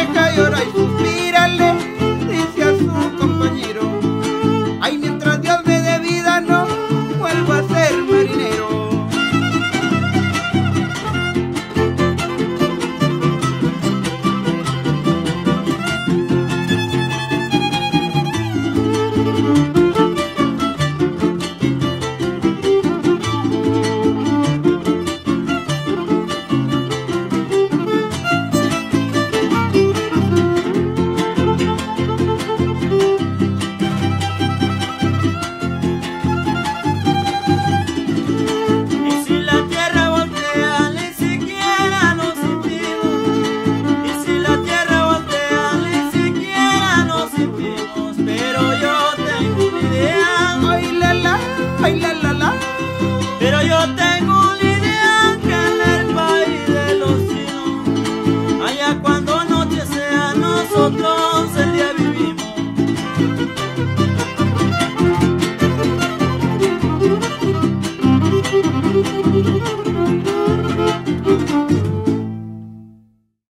se queja y llora y suspira, bailala.